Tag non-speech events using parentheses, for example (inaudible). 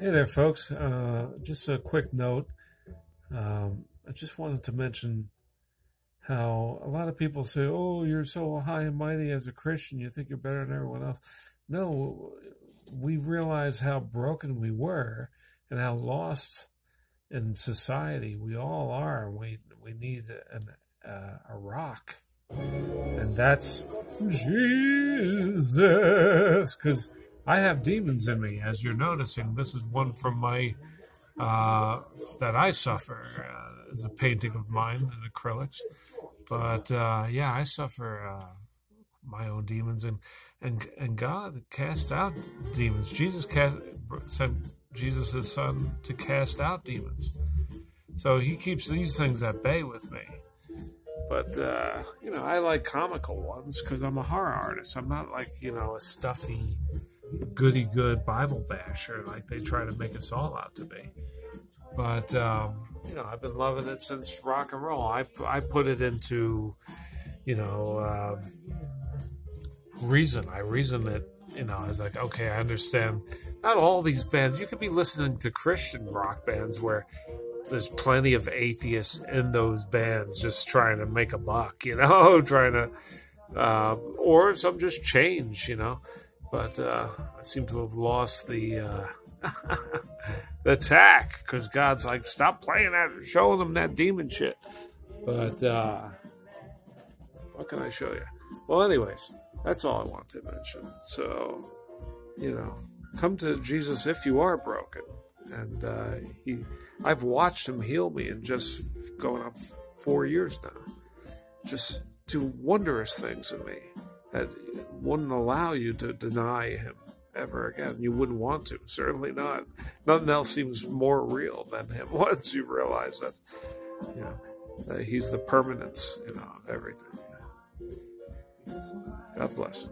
Hey there, folks. Uh, just a quick note. Um, I just wanted to mention how a lot of people say, Oh, you're so high and mighty as a Christian, you think you're better than everyone else. No, we realize how broken we were and how lost in society we all are. We, we need an, uh, a rock. And that's Jesus. Because I have demons in me, as you're noticing. This is one from my uh, that I suffer uh, as a painting of mine in acrylics. But uh, yeah, I suffer uh, my own demons, and and and God cast out demons. Jesus cast, sent Jesus, son, to cast out demons. So he keeps these things at bay with me. But uh, you know, I like comical ones because I'm a horror artist. I'm not like you know a stuffy goody good Bible basher like they try to make us all out to be. But um, you know, I've been loving it since rock and roll. I I put it into you know um, reason. I reason it. You know, I was like, okay, I understand. Not all these bands. You could be listening to Christian rock bands where there's plenty of atheists in those bands just trying to make a buck. (laughs) You know, trying to. Uh, or some just change, you know but uh, I seem to have lost the uh, (laughs) the attack because God's like, stop playing that, showing them that demon shit. But uh, what can I show you? Well, anyways, that's all I want to mention. So, you know, come to Jesus if you are broken, and uh, he, I've watched him heal me in just going up four years now, just do wondrous things in me that wouldn't allow you to deny him ever again. You wouldn't want to, certainly not. Nothing else seems more real than him (laughs) once you realize that, you know, that he's the permanence, you know, of everything. God bless.